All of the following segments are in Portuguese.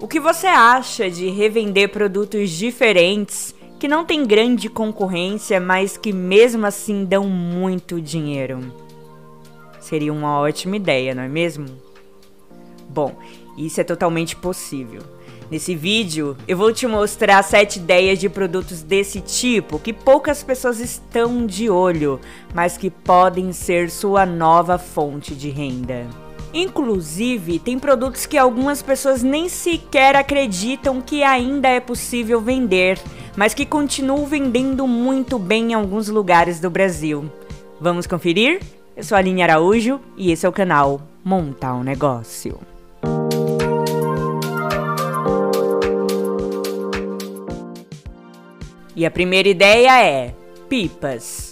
O que você acha de revender produtos diferentes que não tem grande concorrência, mas que mesmo assim dão muito dinheiro? Seria uma ótima ideia, não é mesmo? Bom, isso é totalmente possível. Nesse vídeo, eu vou te mostrar 7 ideias de produtos desse tipo que poucas pessoas estão de olho, mas que podem ser sua nova fonte de renda. Inclusive, tem produtos que algumas pessoas nem sequer acreditam que ainda é possível vender, mas que continuam vendendo muito bem em alguns lugares do Brasil. Vamos conferir? Eu sou a Aline Araújo e esse é o canal Montar um Negócio. E a primeira ideia é pipas.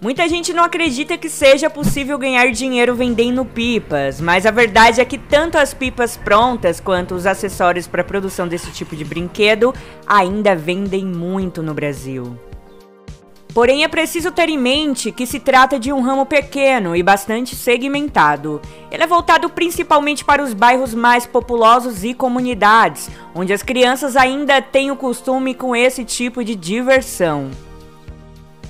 Muita gente não acredita que seja possível ganhar dinheiro vendendo pipas, mas a verdade é que tanto as pipas prontas quanto os acessórios para a produção desse tipo de brinquedo ainda vendem muito no Brasil. Porém, é preciso ter em mente que se trata de um ramo pequeno e bastante segmentado. Ele é voltado principalmente para os bairros mais populosos e comunidades, onde as crianças ainda têm o costume com esse tipo de diversão.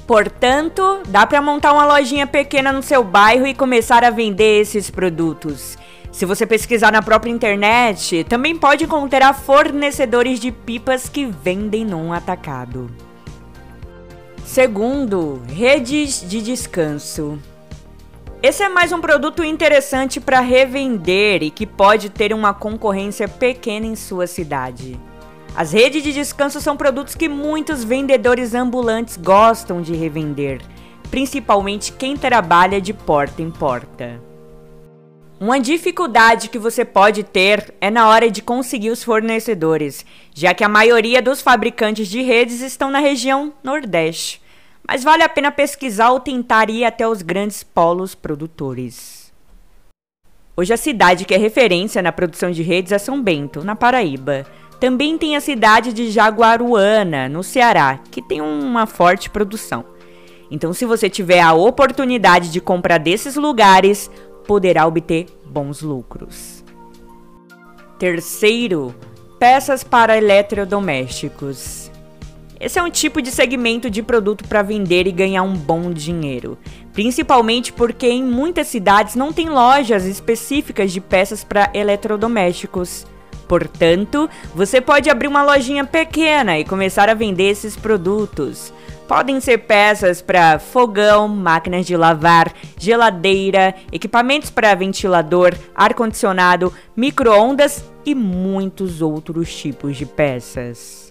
Portanto, dá para montar uma lojinha pequena no seu bairro e começar a vender esses produtos. Se você pesquisar na própria internet, também pode encontrar fornecedores de pipas que vendem num atacado. Segundo, redes de descanso. Esse é mais um produto interessante para revender e que pode ter uma concorrência pequena em sua cidade. As redes de descanso são produtos que muitos vendedores ambulantes gostam de revender, principalmente quem trabalha de porta em porta. Uma dificuldade que você pode ter é na hora de conseguir os fornecedores, já que a maioria dos fabricantes de redes estão na região Nordeste. Mas vale a pena pesquisar ou tentar ir até os grandes polos produtores. Hoje a cidade que é referência na produção de redes é São Bento, na Paraíba. Também tem a cidade de Jaguaruana, no Ceará, que tem uma forte produção. Então, se você tiver a oportunidade de comprar desses lugares, poderá obter bons lucros. Terceiro, peças para eletrodomésticos. Esse é um tipo de segmento de produto para vender e ganhar um bom dinheiro, principalmente porque em muitas cidades não tem lojas específicas de peças para eletrodomésticos. Portanto, você pode abrir uma lojinha pequena e começar a vender esses produtos. Podem ser peças para fogão, máquinas de lavar, geladeira, equipamentos para ventilador, ar-condicionado, micro-ondas e muitos outros tipos de peças.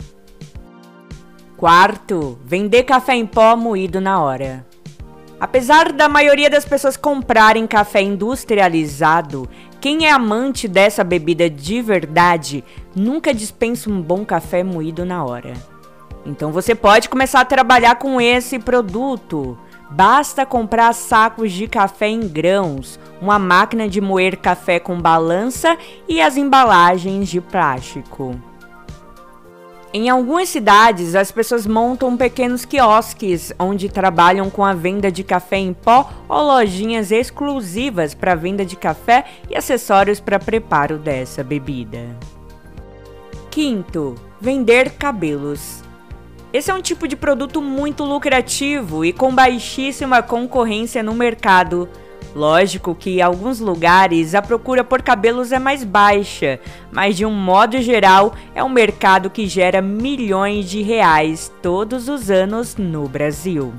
Quarto, vender café em pó moído na hora. Apesar da maioria das pessoas comprarem café industrializado, quem é amante dessa bebida de verdade nunca dispensa um bom café moído na hora. Então você pode começar a trabalhar com esse produto. Basta comprar sacos de café em grãos, uma máquina de moer café com balança e as embalagens de plástico. Em algumas cidades, as pessoas montam pequenos quiosques onde trabalham com a venda de café em pó ou lojinhas exclusivas para venda de café e acessórios para preparo dessa bebida. Quinto, vender cabelos. Esse é um tipo de produto muito lucrativo e com baixíssima concorrência no mercado Lógico que em alguns lugares a procura por cabelos é mais baixa, mas de um modo geral é um mercado que gera milhões de reais todos os anos no Brasil.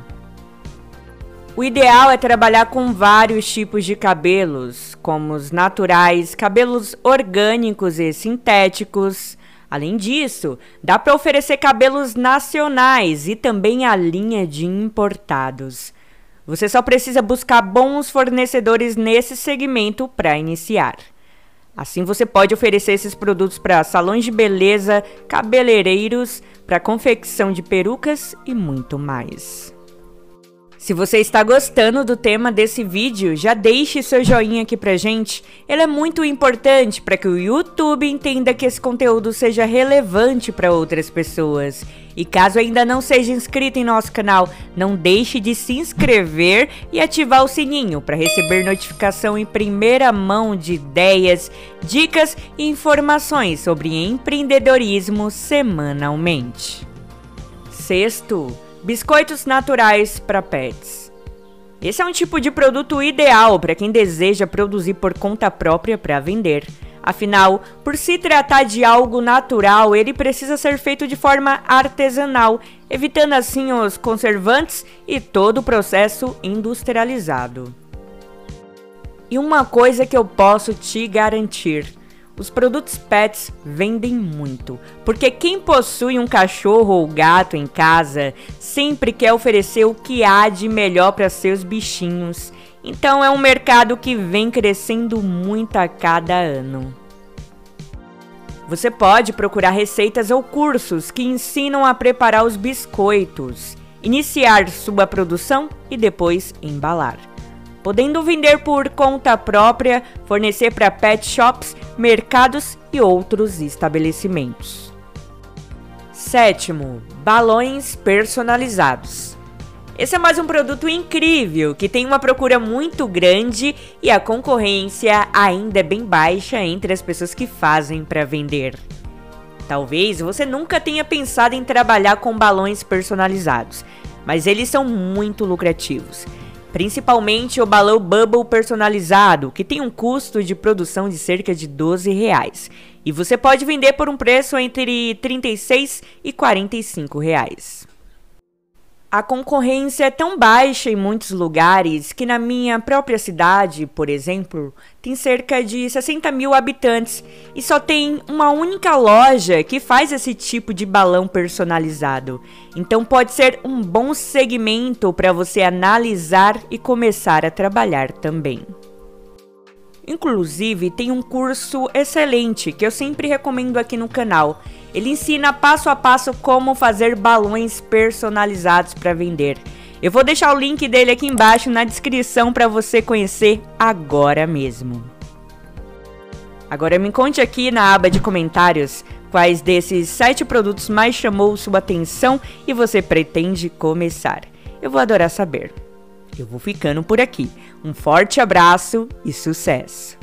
O ideal é trabalhar com vários tipos de cabelos, como os naturais, cabelos orgânicos e sintéticos. Além disso, dá para oferecer cabelos nacionais e também a linha de importados. Você só precisa buscar bons fornecedores nesse segmento para iniciar. Assim você pode oferecer esses produtos para salões de beleza, cabeleireiros, para confecção de perucas e muito mais. Se você está gostando do tema desse vídeo, já deixe seu joinha aqui pra gente. Ele é muito importante para que o YouTube entenda que esse conteúdo seja relevante para outras pessoas. E caso ainda não seja inscrito em nosso canal, não deixe de se inscrever e ativar o sininho para receber notificação em primeira mão de ideias, dicas e informações sobre empreendedorismo semanalmente. Sexto, Biscoitos naturais para pets. Esse é um tipo de produto ideal para quem deseja produzir por conta própria para vender. Afinal, por se tratar de algo natural, ele precisa ser feito de forma artesanal, evitando assim os conservantes e todo o processo industrializado. E uma coisa que eu posso te garantir: os produtos pets vendem muito, porque quem possui um cachorro ou gato em casa sempre quer oferecer o que há de melhor para seus bichinhos. Então é um mercado que vem crescendo muito a cada ano. Você pode procurar receitas ou cursos que ensinam a preparar os biscoitos, iniciar sua produção e depois embalar podendo vender por conta própria, fornecer para pet shops, mercados e outros estabelecimentos. Sétimo, balões personalizados. Esse é mais um produto incrível que tem uma procura muito grande e a concorrência ainda é bem baixa entre as pessoas que fazem para vender. Talvez você nunca tenha pensado em trabalhar com balões personalizados, mas eles são muito lucrativos principalmente o balão Bubble personalizado, que tem um custo de produção de cerca de 12 reais. E você pode vender por um preço entre 36 e 45 reais. A concorrência é tão baixa em muitos lugares que na minha própria cidade, por exemplo, tem cerca de 60 mil habitantes e só tem uma única loja que faz esse tipo de balão personalizado. Então pode ser um bom segmento para você analisar e começar a trabalhar também. Inclusive, tem um curso excelente que eu sempre recomendo aqui no canal. Ele ensina passo a passo como fazer balões personalizados para vender. Eu vou deixar o link dele aqui embaixo na descrição para você conhecer agora mesmo. Agora me conte aqui na aba de comentários quais desses sete produtos mais chamou sua atenção e você pretende começar. Eu vou adorar saber. Eu vou ficando por aqui. Um forte abraço e sucesso!